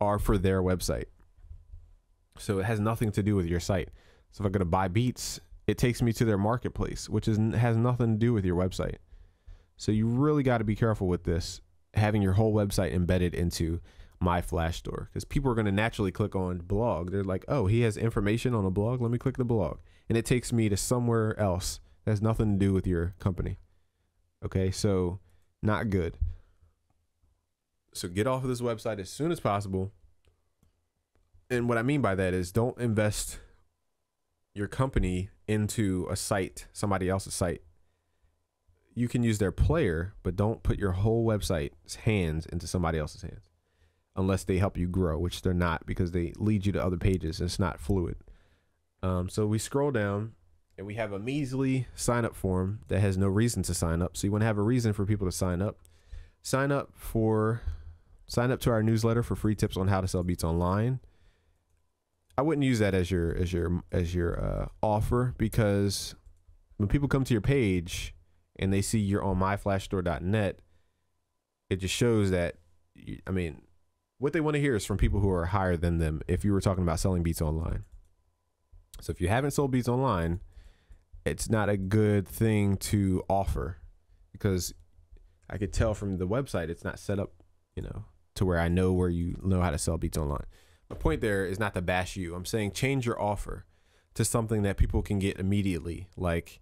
are for their website. So it has nothing to do with your site. So if I go to buy beats, it takes me to their marketplace, which is has nothing to do with your website. So you really got to be careful with this, having your whole website embedded into my flash store because people are going to naturally click on blog. They're like, "Oh, he has information on a blog. Let me click the blog." And it takes me to somewhere else that has nothing to do with your company. Okay? So not good. So get off of this website as soon as possible. And what I mean by that is don't invest your company into a site, somebody else's site. You can use their player, but don't put your whole website's hands into somebody else's hands unless they help you grow, which they're not because they lead you to other pages and it's not fluid. Um, so we scroll down and we have a measly sign up form that has no reason to sign up. So you want to have a reason for people to sign up. Sign up for Sign up to our newsletter for free tips on how to sell beats online. I wouldn't use that as your as your as your uh, offer because when people come to your page and they see you're on myflashstore.net, it just shows that I mean, what they want to hear is from people who are higher than them. If you were talking about selling beats online, so if you haven't sold beats online, it's not a good thing to offer because I could tell from the website it's not set up, you know, to where I know where you know how to sell beats online. My point there is not to bash you. I'm saying change your offer to something that people can get immediately. Like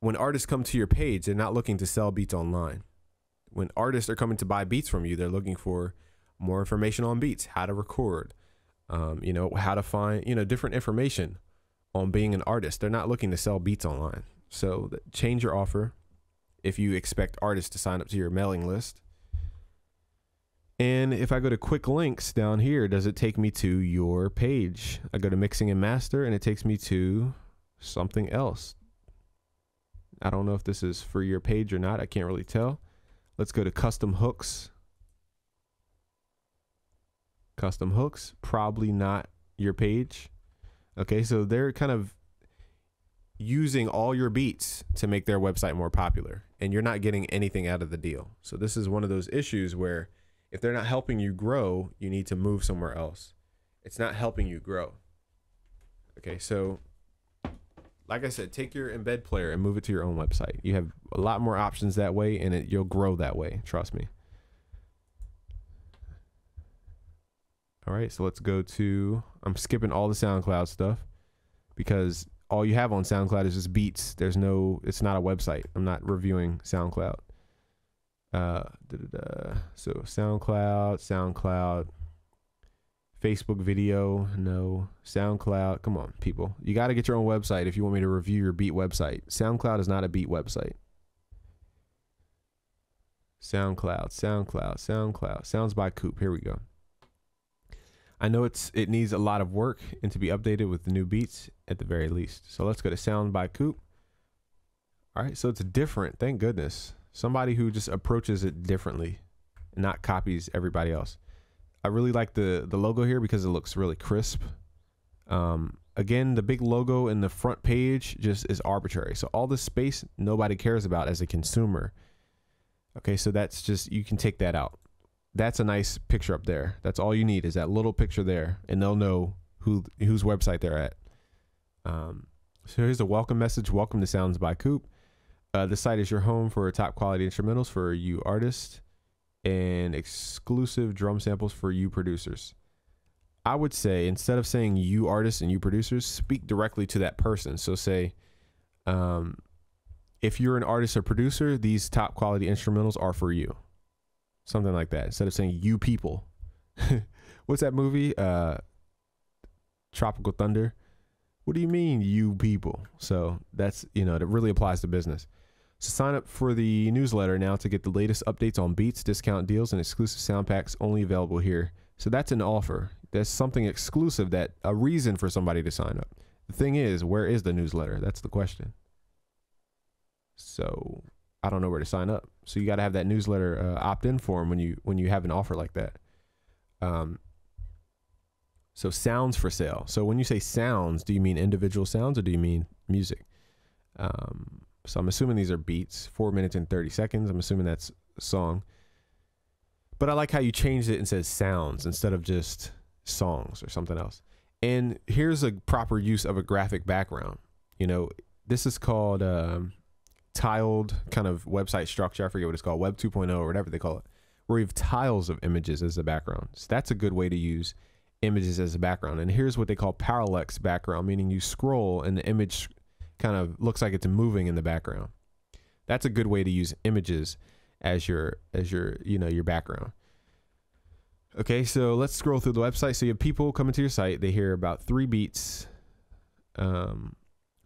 when artists come to your page, they're not looking to sell beats online. When artists are coming to buy beats from you, they're looking for more information on beats, how to record, um, you know, how to find, you know, different information on being an artist. They're not looking to sell beats online. So change your offer if you expect artists to sign up to your mailing list. And if I go to quick links down here, does it take me to your page? I go to mixing and master and it takes me to something else. I don't know if this is for your page or not. I can't really tell. Let's go to custom hooks. Custom hooks, probably not your page. Okay, so they're kind of using all your beats to make their website more popular and you're not getting anything out of the deal. So this is one of those issues where if they're not helping you grow, you need to move somewhere else. It's not helping you grow. Okay, so like I said, take your embed player and move it to your own website. You have a lot more options that way and it, you'll grow that way, trust me. All right, so let's go to I'm skipping all the SoundCloud stuff because all you have on SoundCloud is just beats. There's no, it's not a website. I'm not reviewing SoundCloud. Uh, da, da, da. So SoundCloud, SoundCloud, Facebook video, no. SoundCloud, come on, people. You got to get your own website if you want me to review your beat website. SoundCloud is not a beat website. SoundCloud, SoundCloud, SoundCloud. Sounds by Coop. Here we go. I know it's it needs a lot of work and to be updated with the new beats at the very least. So let's go to Sound by Coop. All right, so it's different. Thank goodness. Somebody who just approaches it differently, not copies everybody else. I really like the the logo here because it looks really crisp. Um, again, the big logo in the front page just is arbitrary. So all this space nobody cares about as a consumer. Okay, so that's just you can take that out that's a nice picture up there. That's all you need is that little picture there, and they'll know who whose website they're at. Um, so here's a welcome message. Welcome to Sounds by Coop. Uh, the site is your home for top quality instrumentals for you artists and exclusive drum samples for you producers. I would say instead of saying you artists and you producers, speak directly to that person. So say, um, if you're an artist or producer, these top quality instrumentals are for you something like that instead of saying you people. What's that movie? Uh tropical thunder? What do you mean you people? So that's you know that really applies to business. So sign up for the newsletter now to get the latest updates on beats discount deals and exclusive sound packs only available here. So that's an offer. That's something exclusive that a reason for somebody to sign up. The thing is where is the newsletter? That's the question. So I don't know where to sign up. So you got to have that newsletter uh, opt-in form when you when you have an offer like that. Um, so sounds for sale. So when you say sounds, do you mean individual sounds or do you mean music? Um, so I'm assuming these are beats, four minutes and 30 seconds. I'm assuming that's a song. But I like how you changed it and says sounds instead of just songs or something else. And here's a proper use of a graphic background. You know, this is called um, tiled kind of website structure. I forget what it's called, Web 2.0 or whatever they call it, where you have tiles of images as the background. So that's a good way to use images as a background. And here's what they call parallax background, meaning you scroll and the image kind of looks like it's moving in the background. That's a good way to use images as your as your you know your background. Okay, so let's scroll through the website. So you have people coming to your site. They hear about three beats. Um,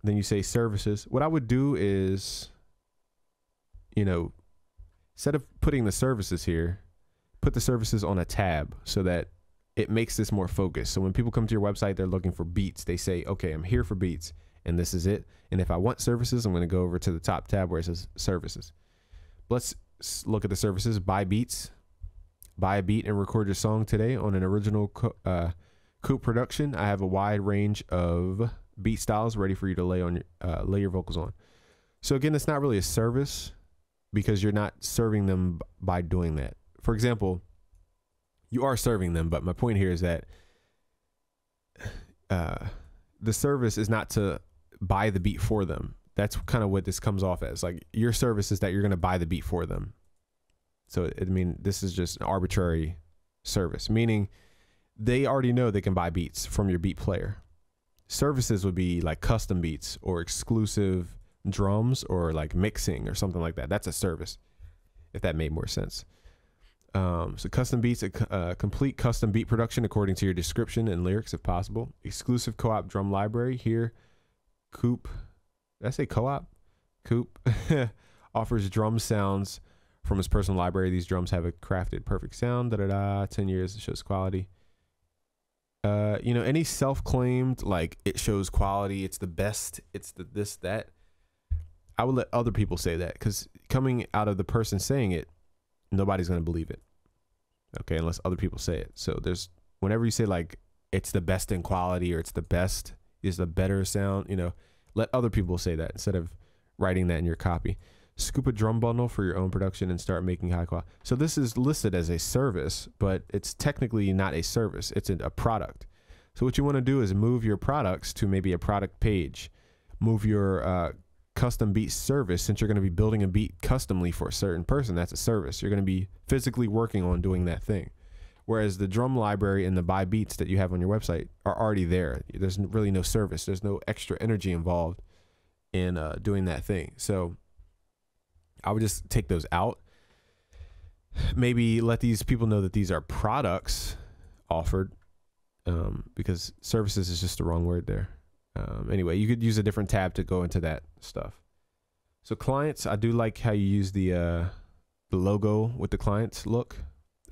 then you say services. What I would do is you know, instead of putting the services here, put the services on a tab so that it makes this more focused. So when people come to your website, they're looking for beats. They say, okay, I'm here for beats and this is it. And if I want services, I'm going to go over to the top tab where it says services. Let's look at the services. Buy beats. Buy a beat and record your song today on an original uh, Coop Production, I have a wide range of beat styles ready for you to lay on your uh, lay your vocals on. So again, it's not really a service because you're not serving them by doing that. For example, you are serving them, but my point here is that uh, the service is not to buy the beat for them. That's kind of what this comes off as. Like your service is that you're going to buy the beat for them. So I mean, this is just an arbitrary service, meaning they already know they can buy beats from your beat player. Services would be like custom beats or exclusive drums or like mixing or something like that. That's a service, if that made more sense. Um, so custom beats, a uh, complete custom beat production according to your description and lyrics, if possible. Exclusive co-op drum library here. Coop, did I say co-op? Coop offers drum sounds from his personal library. These drums have a crafted perfect sound. Da da da. Ten years it shows quality. Uh, you know, any self-claimed like it shows quality. It's the best. It's the this that. I would let other people say that because coming out of the person saying it, nobody's going to believe it. Okay, unless other people say it. So there's whenever you say like it's the best in quality or it's the best is the better sound, you know, let other people say that instead of writing that in your copy. Scoop a drum bundle for your own production and start making high quality. So this is listed as a service, but it's technically not a service. It's a product. So what you want to do is move your products to maybe a product page. Move your uh, custom beat service since you're going to be building a beat customly for a certain person that's a service. You're going to be physically working on doing that thing. Whereas the drum library and the buy beats that you have on your website are already there. There's really no service. There's no extra energy involved in uh, doing that thing. So i would just take those out. Maybe let these people know that these are products offered um, because services is just the wrong word there um, anyway, you could use a different tab to go into that stuff. So clients, I do like how you use the uh, the logo with the clients look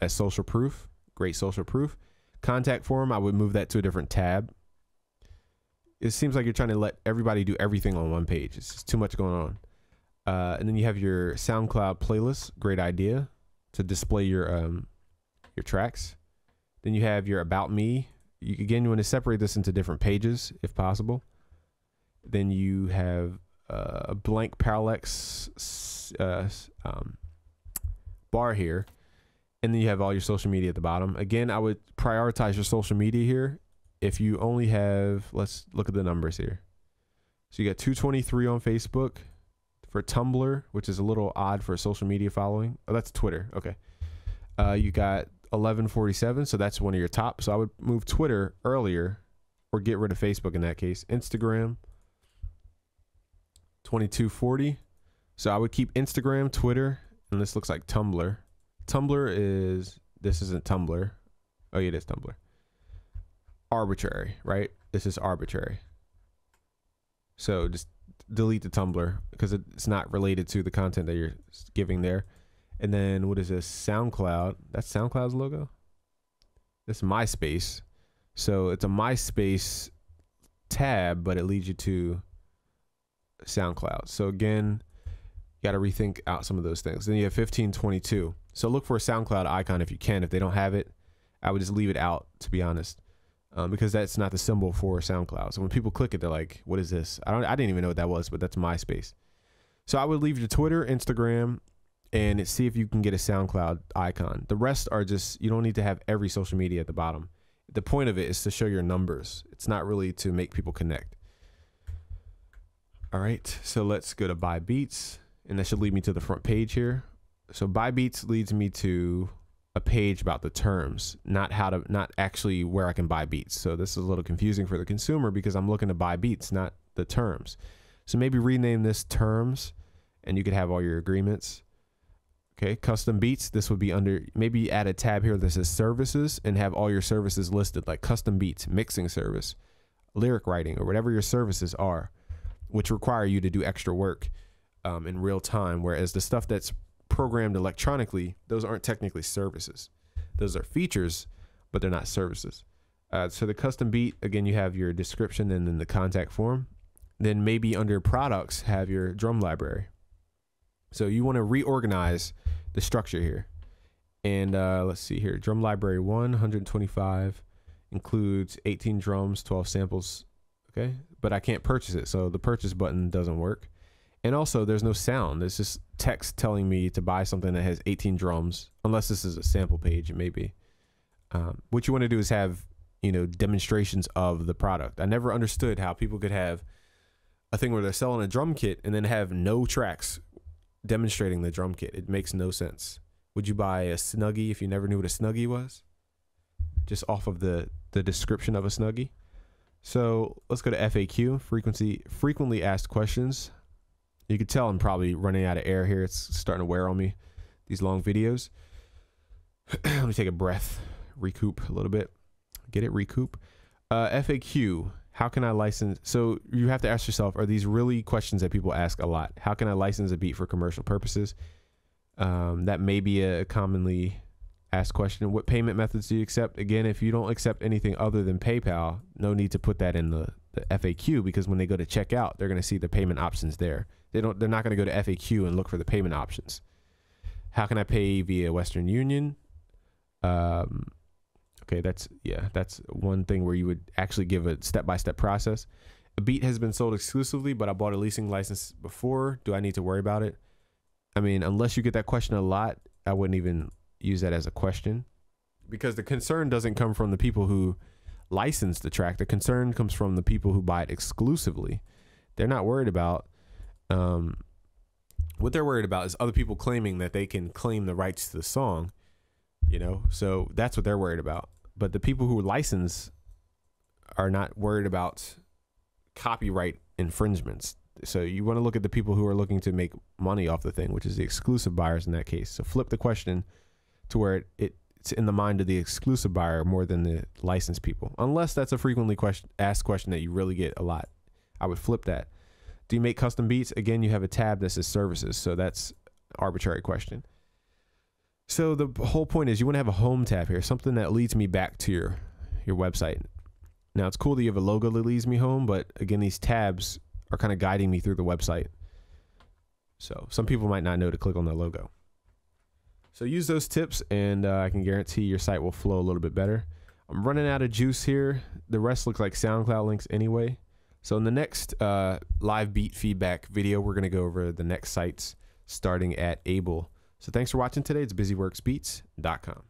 as social proof. Great social proof. Contact form, I would move that to a different tab. It seems like you're trying to let everybody do everything on one page. It's just too much going on. Uh, and then you have your SoundCloud playlist. Great idea to display your um, your tracks. Then you have your About Me, you, again, you want to separate this into different pages if possible. Then you have uh, a blank parallax uh, um, bar here. And then you have all your social media at the bottom. Again, I would prioritize your social media here. If you only have, let's look at the numbers here. So you got 223 on Facebook for Tumblr, which is a little odd for a social media following. Oh, that's Twitter. Okay. Uh, you got 1147. So that's one of your top. So I would move Twitter earlier or get rid of Facebook in that case. Instagram 2240. So I would keep Instagram, Twitter, and this looks like Tumblr. Tumblr is this isn't Tumblr. Oh, yeah, it is Tumblr. Arbitrary, right? This is arbitrary. So just delete the Tumblr because it's not related to the content that you're giving there. And then what is this? SoundCloud. That's SoundCloud's logo. This MySpace. So it's a MySpace tab, but it leads you to SoundCloud. So again, you got to rethink out some of those things. Then you have 1522. So look for a SoundCloud icon if you can. If they don't have it, I would just leave it out, to be honest, um, because that's not the symbol for SoundCloud. So when people click it, they're like, "What is this?" I don't. I didn't even know what that was, but that's MySpace. So I would leave your Twitter, Instagram, and see if you can get a SoundCloud icon. The rest are just you don't need to have every social media at the bottom. The point of it is to show your numbers. It's not really to make people connect. All right, so let's go to buy beats, and that should lead me to the front page here. So buy beats leads me to a page about the terms, not how to, not actually where I can buy beats. So this is a little confusing for the consumer because I'm looking to buy beats, not the terms. So maybe rename this terms, and you could have all your agreements. Okay, custom beats. This would be under maybe add a tab here that says services and have all your services listed like custom beats, mixing service, lyric writing, or whatever your services are, which require you to do extra work um, in real time. Whereas the stuff that's programmed electronically, those aren't technically services. Those are features, but they're not services. Uh, so the custom beat, again, you have your description and then the contact form. Then maybe under products, have your drum library. So you want to reorganize the structure here. And uh, let's see here, drum library one, 125. includes 18 drums, 12 samples. Okay, but I can't purchase it, so the purchase button doesn't work. And also, there's no sound. It's just text telling me to buy something that has 18 drums, unless this is a sample page, it may. Um, what you want to do is have, you know, demonstrations of the product. I never understood how people could have a thing where they're selling a drum kit and then have no tracks demonstrating the drum kit. It makes no sense. Would you buy a Snuggie if you never knew what a Snuggie was? Just off of the the description of a Snuggie. So let's go to FAQ, frequency frequently asked questions. You can tell I'm probably running out of air here. It's starting to wear on me. These long videos. Let me take a breath, recoup a little bit. Get it, recoup. Uh, FAQ. How can I license? So you have to ask yourself: Are these really questions that people ask a lot? How can I license a beat for commercial purposes? Um, that may be a commonly asked question. What payment methods do you accept? Again, if you don't accept anything other than PayPal, no need to put that in the, the FAQ because when they go to checkout, they're going to see the payment options there. They don't. They're not going to go to FAQ and look for the payment options. How can I pay via Western Union? Um, okay, that's yeah, that's one thing where you would actually give a step-by-step process. A beat has been sold exclusively, but I bought a leasing license before. Do I need to worry about it? I mean, unless you get that question a lot, I wouldn't even use that as a question because the concern doesn't come from the people who license the track. The concern comes from the people who buy it exclusively. They're not worried about um, what they're worried about is other people claiming that they can claim the rights to the song, you know? So that's what they're worried about. But the people who license are not worried about copyright infringements. So you want to look at the people who are looking to make money off the thing, which is the exclusive buyers in that case. So flip the question to where it, it it's in the mind of the exclusive buyer more than the licensed people. Unless that's a frequently question, asked question that you really get a lot. I would flip that. Do you make custom beats? Again, you have a tab that says services. So that's arbitrary question. So the whole point is you want to have a home tab here, something that leads me back to your your website. Now it's cool that you have a logo that leads me home, but again, these tabs are kind of guiding me through the website. So some people might not know to click on the logo. So use those tips, and uh, I can guarantee your site will flow a little bit better. I'm running out of juice here. The rest look like SoundCloud links anyway. So in the next uh, live beat feedback video, we're going to go over the next sites starting at Able. So thanks for watching today. It's busyworksbeats.com.